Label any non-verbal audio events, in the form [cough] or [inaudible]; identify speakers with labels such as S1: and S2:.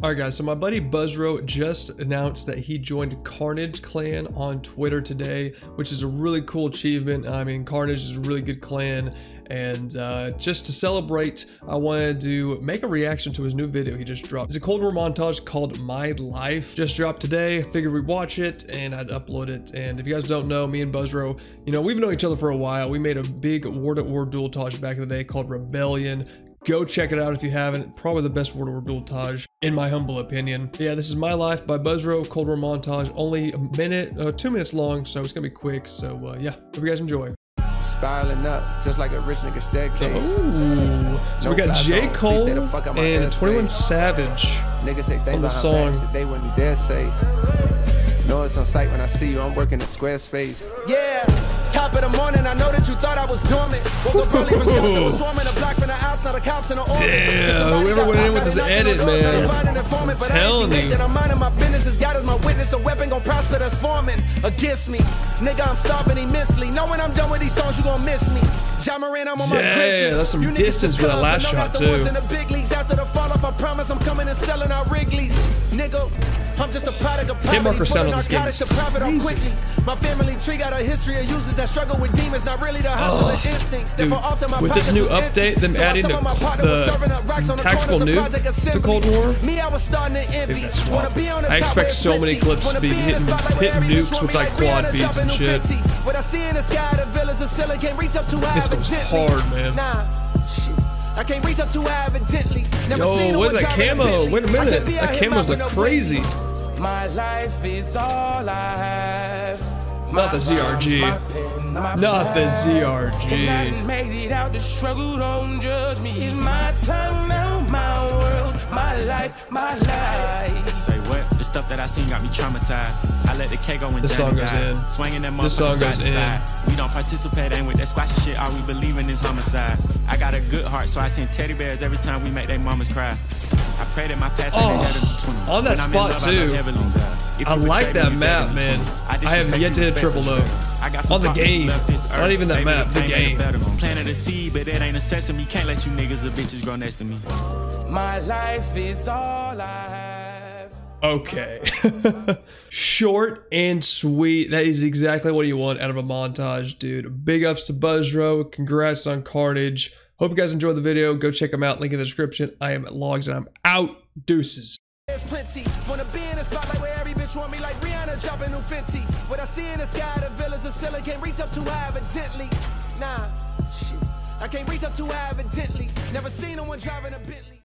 S1: All right, guys. So my buddy Buzro just announced that he joined Karnage Clan on Twitter today, which is a really cool achievement. I mean, Karnage is a really good clan, and uh, just to celebrate, I wanted to make a reaction to his new video he just dropped. It's a Cold War montage called My Life. Just dropped today. Figured we'd watch it and I'd upload it. And if you guys don't know, me and Buzro, you know, we've known each other for a while. We made a big World at War dualtage back in the day called Rebellion. Go check it out if you haven't. Probably the best World of War dualtage, in my humble opinion. Yeah, this is My Life by Buzro, Cold War montage. Only a minute, uh, two minutes long, so it's gonna be quick. So uh, yeah, hope you guys enjoy.
S2: Spiraling up, just like a rich nigga staircase.
S1: Ooh. So we got J. Cole and 21 Savage
S2: Niggas say they
S1: on the song.
S2: They wouldn't dare say. No, it's on sight when I see you. I'm working at Squarespace.
S3: Yeah, top of the morning. I know that you thought I was dormant. Woke up early from shots that was [laughs] swarming the block from the of cops in the
S1: Damn, whoever went in with this edit, man. I'm telling you.
S3: I'm minding my business. As God is my witness. The weapon gon' prosper that's forming against me. Nigga, I'm starving immensely. Knowing I'm done with these songs, you gon' miss me. John Moran, I'm on my
S1: Yeah, there's some distance for that last shot, too.
S3: In the after the fall off, I promise I'm coming and selling out Wrigley's. Nigga, I'm just a product of poverty.
S1: sound
S3: For
S1: this game
S3: narcotics to profit off
S1: crazy.
S3: quickly. My family tree got a history of users that struggle with demons, not really the hustle and instincts.
S1: Dude,
S3: Therefore, often my
S1: with this new update, them
S3: So
S1: adding the-
S3: of my partner
S1: the
S3: was serving up racks on the
S1: tactical
S3: corners
S1: nuke
S3: Project
S1: to Cold War.
S3: Me, I was starting to envy.
S1: Dude, that's
S3: Wanna be on
S1: I expect so many clips to be hitting- hitting nukes with, like,
S3: like
S1: quad
S3: Rihanna
S1: beats and shit.
S3: What I see in the sky, the villas of ceiling can't reach up too high.
S1: This goes hard, man.
S3: Nah, shit. I can't reach up too evidently. Never
S1: Yo,
S3: seen
S1: that
S3: a
S1: camo? Wait a minute. That camos look crazy.
S4: My life is all I have.
S1: Not the ZRG. Not the ZRG.
S4: made it out the struggle, don't judge me. It's my time now, my world, my life, my life.
S5: Say what? The stuff that I seen got me traumatized. I let the K go and
S1: This
S5: down
S1: song goes
S5: die.
S1: in.
S5: Swinging that
S1: This song goes in.
S5: We don't participate, ain't with that squashy shit. All we believe in is homicide. I got a good heart, so I send teddy bears every time we make they mamas cry. I pray that my past
S1: Oh,
S5: ain't ahead of me 20.
S1: on that
S5: When I'm in
S1: spot,
S5: love, I
S1: too.
S5: love heavily. If
S1: I like that
S5: me,
S1: map, man.
S5: true.
S1: I have
S5: disrespect
S1: yet to hit triple
S5: sure.
S1: O.
S5: I got some
S1: On the game.
S5: left this
S1: Not even that map,
S5: the
S1: the
S5: fame ain't
S1: game.
S5: better. Planted a seed, but that ain't a sesame. Can't let you niggas or bitches grow next to me.
S4: My life is all I have.
S1: Okay. [laughs] Short and sweet. That is exactly what you want out of a montage, dude. Big ups to Buzro. Congrats on Karnage. Hope you guys enjoyed the video. Go check them out. Link in the description. I am at Logz and I'm out. Deuces.
S3: There's plenty. Wanna be in a spotlight where every bitch want me like Rihanna dropping new Fenty. What I see in the sky, the villas of reach up evidently. Nah, shit. I can't reach up evidently. Never seen no one driving a Bentley.